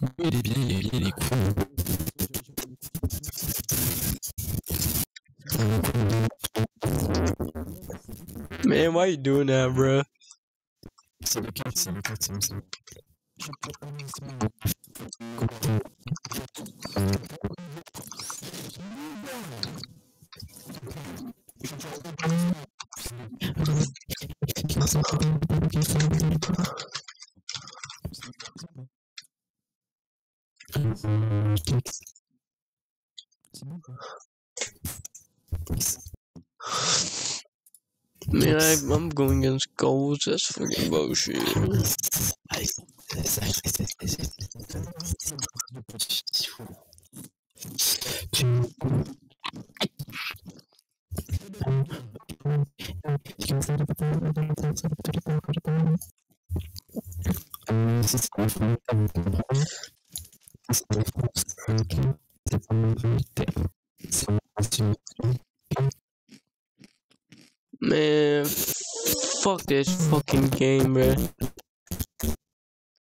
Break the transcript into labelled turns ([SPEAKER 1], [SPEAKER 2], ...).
[SPEAKER 1] Il est bien, il est bien, il est cool.
[SPEAKER 2] Man, why you doing that, bro? Man, I, I'm going against goals. That's fucking bullshit. Man, fuck this fucking game, bro.